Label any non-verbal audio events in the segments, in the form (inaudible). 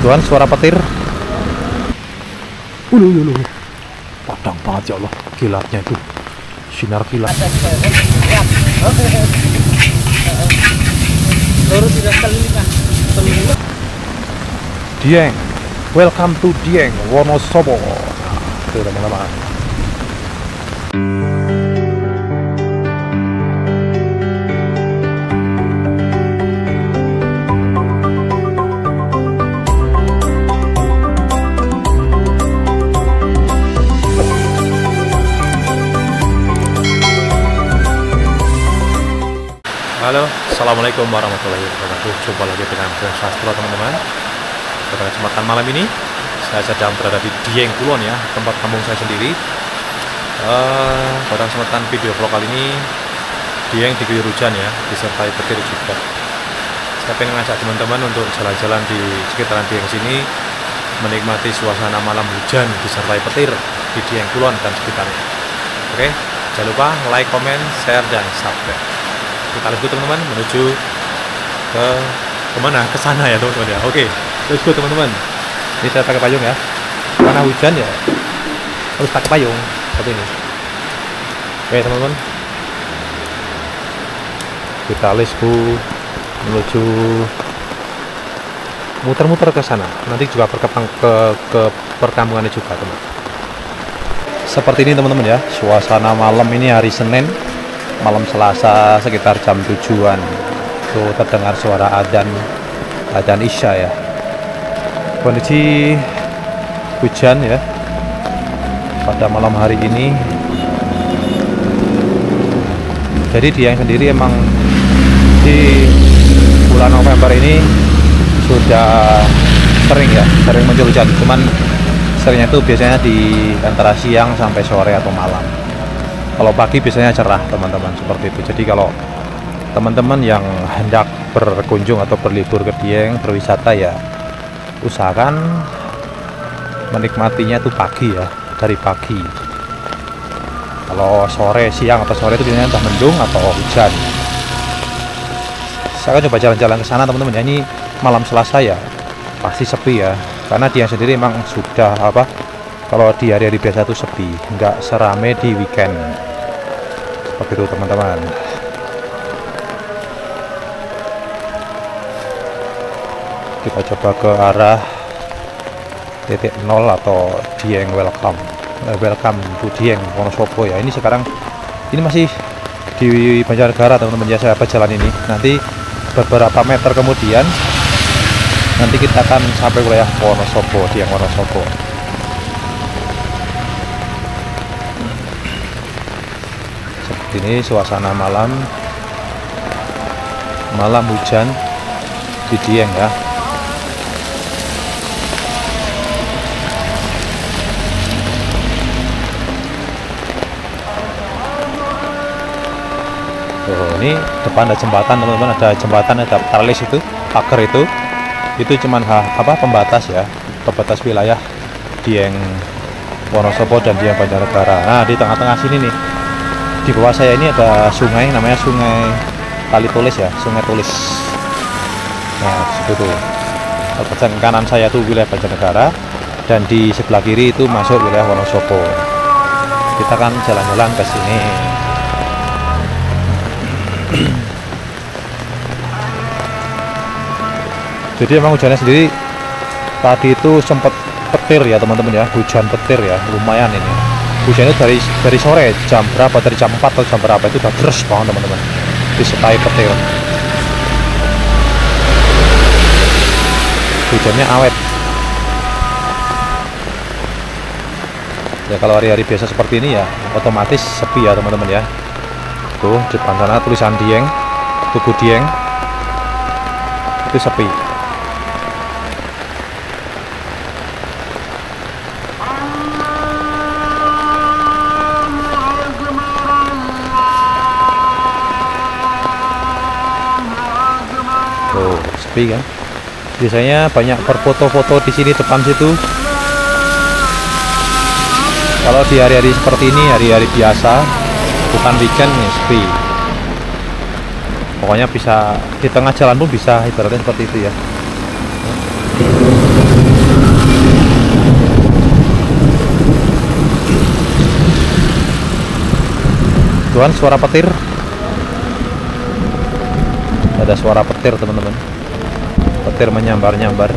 Tuhan suara petir. Ulu ulu. Padang banget ya Allah kilatnya itu. Sinar kilat. Dieng. Welcome to Dieng Wonosobo. Nah, itu teman-teman. Halo, Assalamualaikum warahmatullahi wabarakatuh. Jumpa lagi dengan Bung Sastro teman-teman. Pada kesempatan malam ini Saya sedang berada di Dieng Kulon ya Tempat kampung saya sendiri. Eh, Pada kesempatan video vlog kali ini Dieng diguyur hujan ya Disertai petir juga. Saya pengen ngajak teman-teman untuk jalan-jalan di sekitaran Dieng sini Menikmati suasana malam hujan disertai petir Di Dieng Kulon dan sekitarnya. Oke, jangan lupa like, comment, share, dan subscribe kita let's go teman-teman menuju ke ke mana? Ke sana ya teman-teman ya. Oke let's go teman-teman. Ini saya pakai payung ya. Karena hujan ya harus pakai payung. Seperti ini. Oke teman-teman. Kita let's go menuju muter-muter ke sana. Nanti juga perkepang ke ke perkampungannya juga teman seperti ini teman-teman ya. Suasana malam ini hari Senin malam Selasa sekitar jam tujuan tuh terdengar suara adzan adzan isya ya. Kondisi hujan ya pada malam hari ini. Jadi dia sendiri emang di bulan November ini sudah sering ya sering muncul hujan. Cuman seringnya itu biasanya di antara siang sampai sore atau malam kalau pagi biasanya cerah teman-teman seperti itu. Jadi kalau teman-teman yang hendak berkunjung atau berlibur ke Dieng berwisata ya usahakan menikmatinya itu pagi ya dari pagi. Kalau sore siang atau sore itu biasanya entah mendung atau hujan. Saya akan coba jalan-jalan ke sana teman-teman. Ya ini malam Selasa ya pasti sepi ya. Karena dia sendiri memang sudah apa kalau di hari-hari biasa itu sepi. Nggak serame di weekend seperti itu teman-teman. Kita coba ke arah titik nol atau Dieng welcome. Eh, welcome to Dieng Wonosobo ya. Ini sekarang ini masih di Banjarnegara teman-teman ya saya jalan ini. Nanti beberapa meter kemudian nanti kita akan sampai wilayah Wonosobo Dieng Wonosobo ini suasana malam malam hujan di Dieng ya. Tuh, ini depan ada jembatan teman-teman ada jembatan ada tralis itu pagar itu. Itu cuman apa pembatas ya. Pembatas wilayah Dieng Wonosobo dan Dieng Banjarnegara. Nah di tengah-tengah sini nih di bawah saya ini ada sungai namanya sungai Kali Tulis ya sungai Tulis. Nah situ tuh. Bagian kanan saya tuh wilayah Banjarnegara dan di sebelah kiri itu masuk wilayah Wonosobo. Kita kan jalan-jalan ke sini. (clears throat) Jadi emang hujannya sendiri tadi itu sempat petir ya teman-teman ya. Hujan petir ya lumayan ini hujannya dari dari sore jam berapa? Dari jam 4 atau jam berapa? Itu udah terus banget teman-teman. Disertai petir. Hujannya awet. Ya kalau hari-hari biasa seperti ini ya otomatis sepi ya teman-teman ya. Tuh depan sana tulisan Dieng Tugu Dieng. Itu sepi tuh sepi kan? Biasanya banyak berfoto-foto di sini depan situ. Kalau di hari-hari seperti ini hari-hari biasa bukan weekend nih, sepi. Pokoknya bisa di tengah jalan pun bisa ibaratnya seperti itu ya. Tuhan suara petir ada suara petir teman-teman. Petir menyambar-nyambar.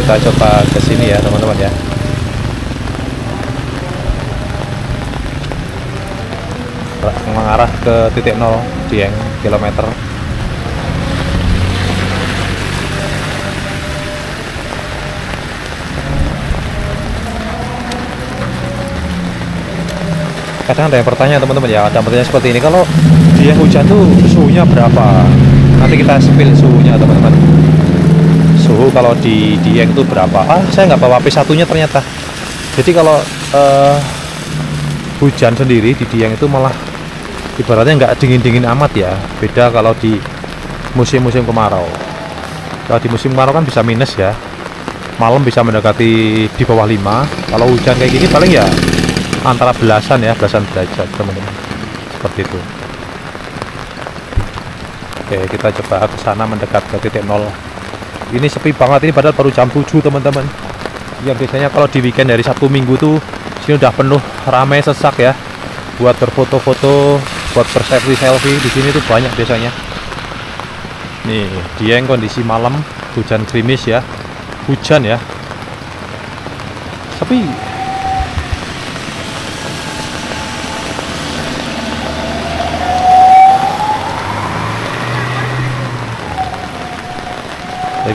Kita coba ke sini ya teman-teman ya. Mengarah ke titik nol Dieng kilometer kadang ada yang bertanya teman-teman ya ada pertanyaan seperti ini. Kalau dia hujan tuh suhunya berapa? Nanti kita spill suhunya teman-teman. Suhu kalau di Dieng itu berapa? Ah saya nggak bawa P1 nya ternyata. Jadi kalau uh, hujan sendiri di Dieng itu malah ibaratnya nggak dingin-dingin amat ya. Beda kalau di musim-musim kemarau. Kalau di musim kemarau kan bisa minus ya. Malam bisa mendekati di bawah 5 kalau hujan kayak gini paling ya antara belasan ya belasan derajat teman-teman. Seperti itu. Oke kita coba ke sana mendekat ke titik nol. Ini sepi banget ini padahal baru jam 7 teman-teman. Yang biasanya kalau di weekend dari Sabtu Minggu tuh sini udah penuh ramai sesak ya. Buat berfoto-foto buat persepsi selfie di sini tuh banyak biasanya. Nih Dieng kondisi malam hujan krimis ya. Hujan ya. Tapi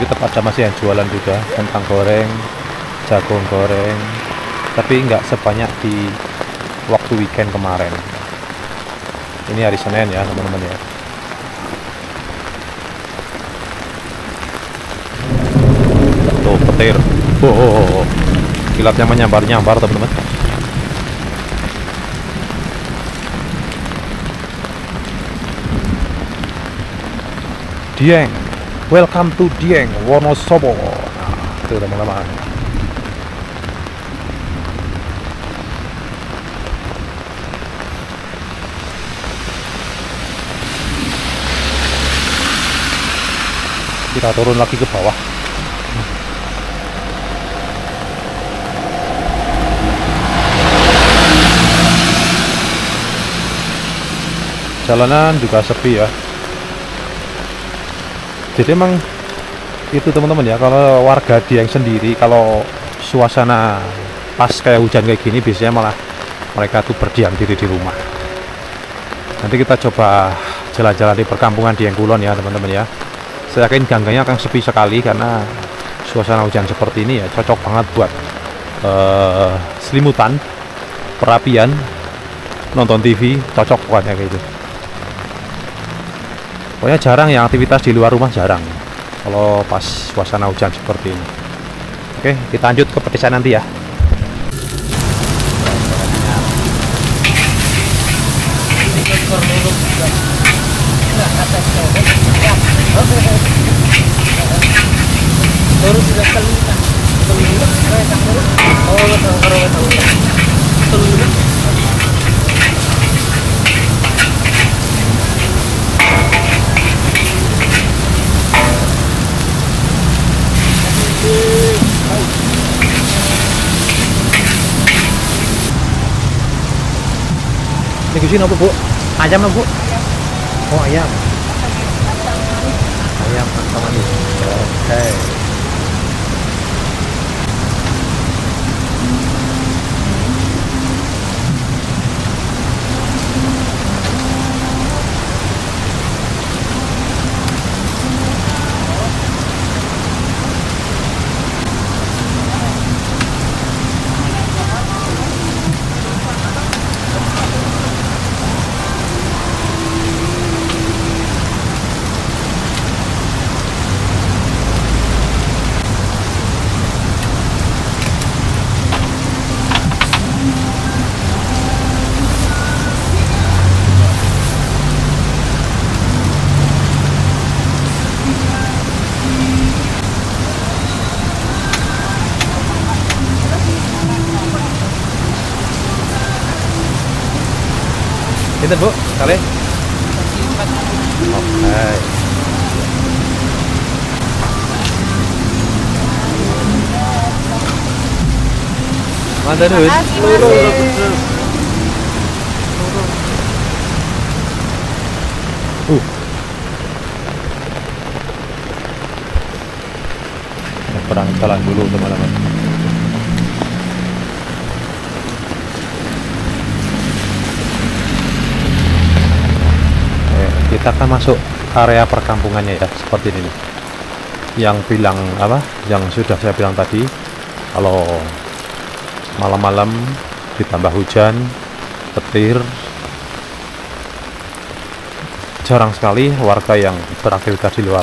jadi tetap ada masih yang jualan juga kentang goreng jagung goreng. Tapi nggak sebanyak di waktu weekend kemarin. Ini hari Senin ya teman-teman ya. Tuh petir. Oh, oh, oh, oh. kilatnya menyambar-nyambar teman-teman. Dieng Welcome to Dieng Wonosobo. Nah, itu teman-teman. Kita turun lagi ke bawah. Jalanan juga sepi ya jadi emang itu teman-teman ya. Kalau warga Dieng sendiri kalau suasana pas kayak hujan kayak gini biasanya malah mereka tuh berdiam diri di rumah. Nanti kita coba jalan-jalan di perkampungan Dieng Kulon ya teman-teman ya. Saya yakin ganggannya akan sepi sekali karena suasana hujan seperti ini ya cocok banget buat uh, selimutan perapian nonton TV cocok pokoknya kayak gitu pokoknya jarang yang aktivitas di luar rumah jarang. Kalau pas suasana hujan seperti ini. Oke kita lanjut ke pedesaan nanti ya. Ini sini apa bu? Ayam apa bu? Oh ayam. Ayam sama manis. Oke. Okay. Itu bu, kali? Oke. Okay. Makasih, Mas. Uh. Perang jalan dulu teman-teman. Eh, Kita akan masuk area perkampungannya ya, seperti ini. Yang bilang apa? Yang sudah saya bilang tadi, kalau malam-malam ditambah hujan, petir, jarang sekali warga yang beraktivitas di luar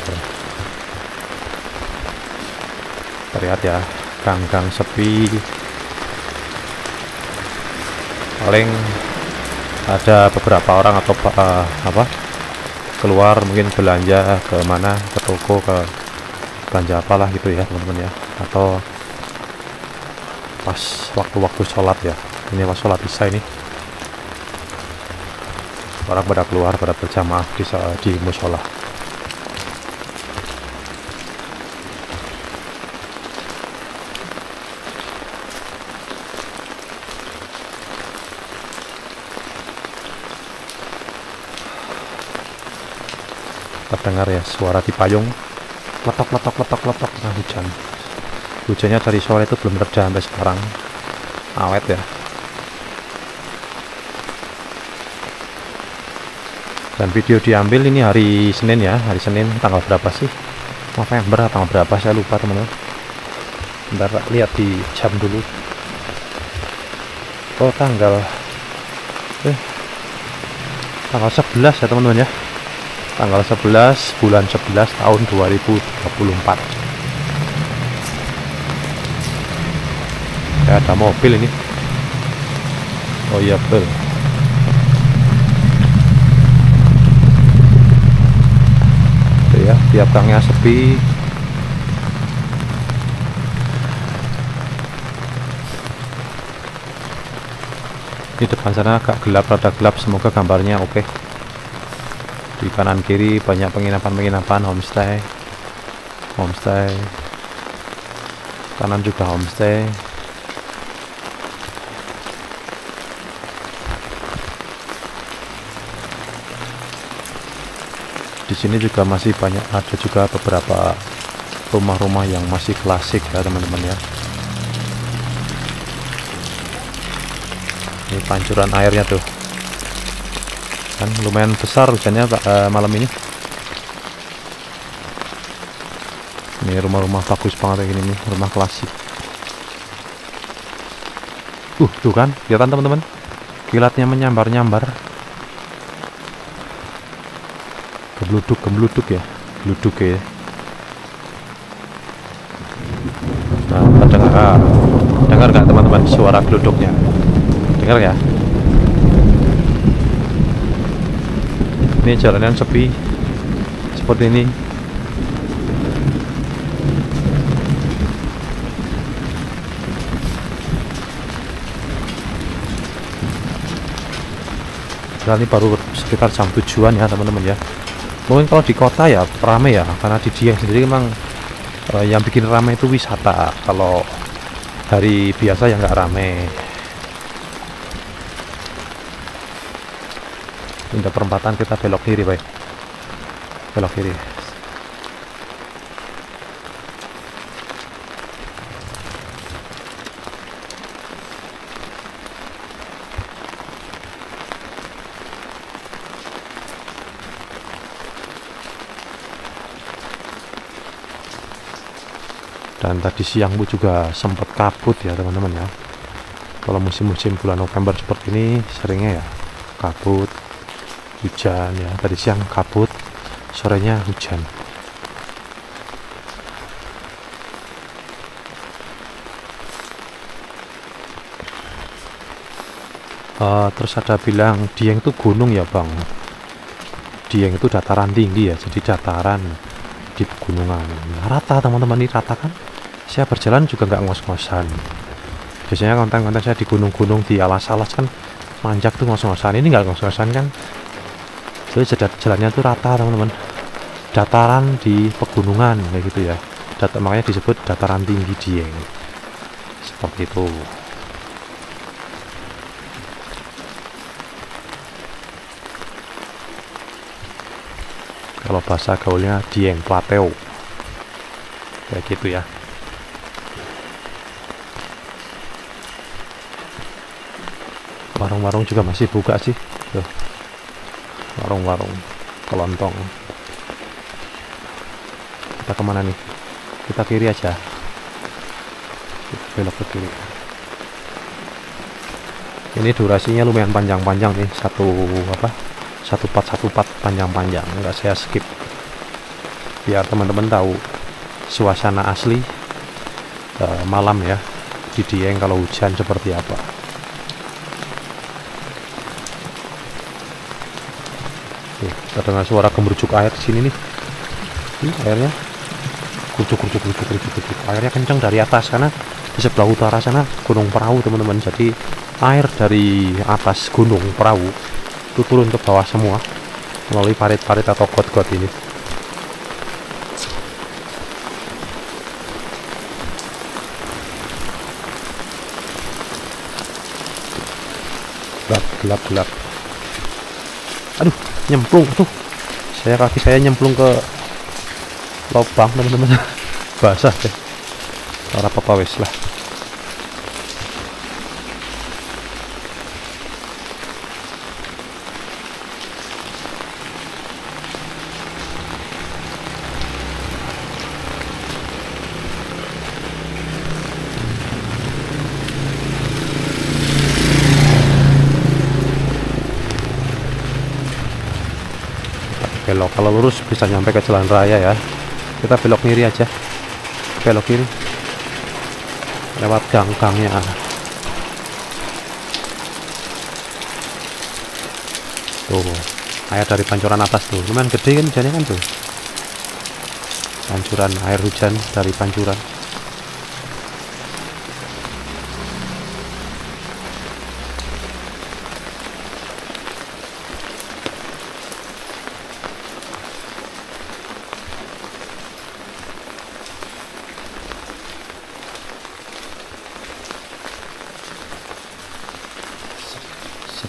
terlihat ya gang-gang sepi paling ada beberapa orang atau eh, apa keluar mungkin belanja ke mana ke toko ke belanja apalah gitu ya teman-teman ya. Atau pas waktu-waktu sholat ya. Ini pas sholat isya ini. Orang pada keluar pada berjamaah di, sa- di musola terdengar ya suara di payung. Letok letok letok letok. Nah, hujan. Hujannya dari sore itu belum reda sampai sekarang. Awet ya. Dan video diambil ini hari Senin ya. Hari Senin tanggal berapa sih? November tanggal berapa? Saya lupa teman-teman. Bentar lihat di jam dulu. Oh tanggal eh tanggal 11 ya teman-teman ya tanggal 11 bulan 11 tahun 2024 ya ada mobil ini. Oh iya betul. Tuh ya tiap gangnya sepi. Di depan sana agak gelap rada gelap. Semoga gambarnya oke di kanan kiri banyak penginapan-penginapan homestay. Homestay. Kanan juga homestay. Di sini juga masih banyak ada juga beberapa rumah-rumah yang masih klasik ya teman-teman ya. Ini pancuran airnya tuh kan lumayan besar hujannya eh, malam ini. Ini rumah-rumah bagus banget kayak gini nih rumah klasik. Uh tuh kan kelihatan teman-teman? Kilatnya menyambar-nyambar. Gebluduk gebluduk ya geluduk ya. Nah terdengar ah, dengar nggak teman-teman suara geluduknya? Dengar ya ini jalanan sepi. Seperti ini. Nah, ini baru sekitar jam tujuan ya teman-teman ya. Mungkin kalau di kota ya ramai ya karena di Dieng sendiri memang eh, yang bikin ramai itu wisata. Kalau hari biasa ya nggak ramai pindah perempatan kita belok kiri baik belok kiri. Dan tadi siang bu juga sempat kabut ya teman-teman ya. Kalau musim-musim bulan November seperti ini seringnya ya kabut hujan ya. Tadi siang kabut sorenya hujan. Eh, terus ada bilang Dieng itu gunung ya bang? Dieng itu dataran tinggi ya jadi dataran di pegunungan. Rata teman-teman ini rata kan? Saya berjalan juga nggak ngos-ngosan. Biasanya konten-konten saya di gunung-gunung di alas-alas kan manjak tuh ngos-ngosan. Ini nggak ngos-ngosan kan jadi jalannya itu rata teman-teman. Dataran di pegunungan kayak gitu ya. Data, makanya disebut dataran tinggi Dieng. Seperti itu. Kalau bahasa gaulnya Dieng Plateau kayak gitu ya. Warung-warung juga masih buka sih. Tuh warung-warung kelontong. Kita ke mana nih? Kita kiri aja. Belok ke kiri. Ini durasinya lumayan panjang-panjang nih. Satu apa? Satu part satu part panjang-panjang. Enggak saya skip. Biar teman-teman tahu suasana asli uh, malam ya di Dieng kalau hujan seperti apa Nih, terdengar suara gemercuk air di sini nih. Ini airnya kerucuk kerucuk kerucuk kerucuk kerucuk. Airnya kencang dari atas karena di sebelah utara sana gunung perahu teman-teman. Jadi air dari atas gunung perahu itu turun ke bawah semua melalui parit-parit atau got-got ini. Gelap, gelap, gelap. Aduh, nyemplung tuh. Saya kaki saya nyemplung ke lubang teman-teman. (laughs) Basah deh. Para apa wes lah. belok kalau lurus bisa nyampe ke jalan raya ya. Kita belok kiri aja. Belok kiri. Lewat gang-gangnya tuh air dari pancuran atas tuh. Lumayan gede kan hujannya kan tuh? Pancuran air hujan dari pancuran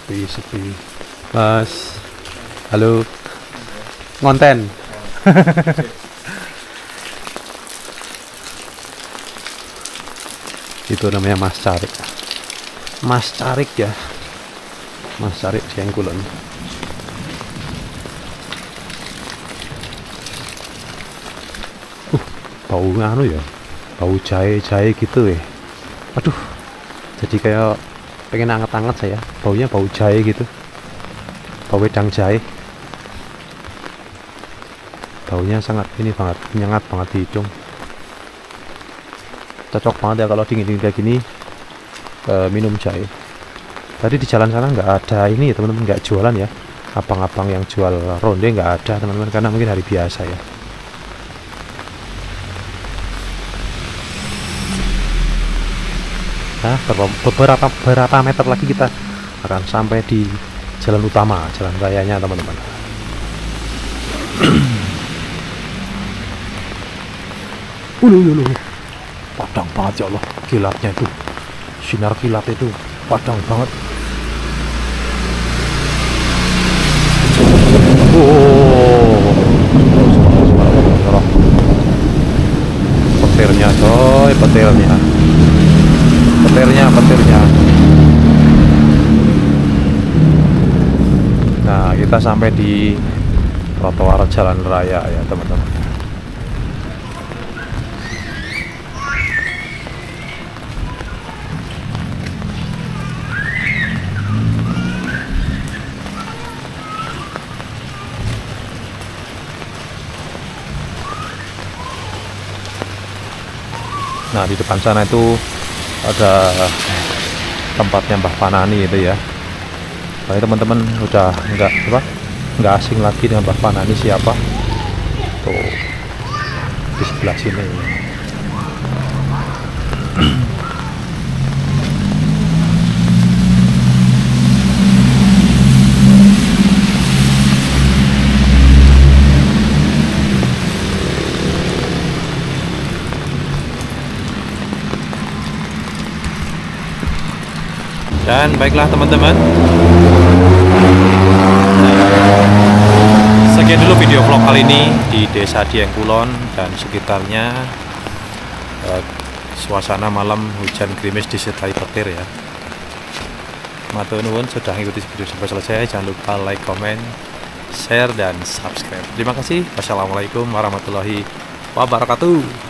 sepi sepi. Mas halo. Ngonten. (laughs) Itu namanya mas carik. Mas carik ya? Mas carik siangkulon uh bau anu ya? Bau jahe-jahe gitu ya? Aduh jadi kayak pengen anget-anget saya. Baunya bau jahe gitu. Bau wedang jahe. Baunya sangat ini banget menyengat banget di hidung. Cocok banget ya kalau dingin-dingin kayak gini eh, minum jahe. Tadi di jalan sana nggak ada ini ya teman-teman nggak jualan ya. Abang-abang yang jual ronde nggak ada teman-teman karena mungkin hari biasa ya Nah, beberapa beberapa meter lagi kita akan sampai di jalan utama, jalan rayanya, teman-teman. (clears throat) Ulu, ulu, padang banget ya Allah, kilatnya itu, sinar kilat itu padang banget. Oh, petirnya coy, petirnya petirnya petirnya. Nah kita sampai di trotoar jalan raya ya teman-teman. Nah di depan sana itu ada tempatnya Mbah Panani itu ya. Jadi teman-teman udah nggak apa nggak asing lagi dengan Mbah Panani siapa? Tuh di sebelah sini (clears throat) dan baiklah teman-teman Sekian dulu video vlog kali ini di Desa Dieng Kulon dan sekitarnya. Eh, suasana malam hujan gerimis disertai petir ya. Matur nuwun sudah mengikuti video sampai selesai. Jangan lupa like, comment, share, dan subscribe. Terima kasih. Wassalamualaikum warahmatullahi wabarakatuh.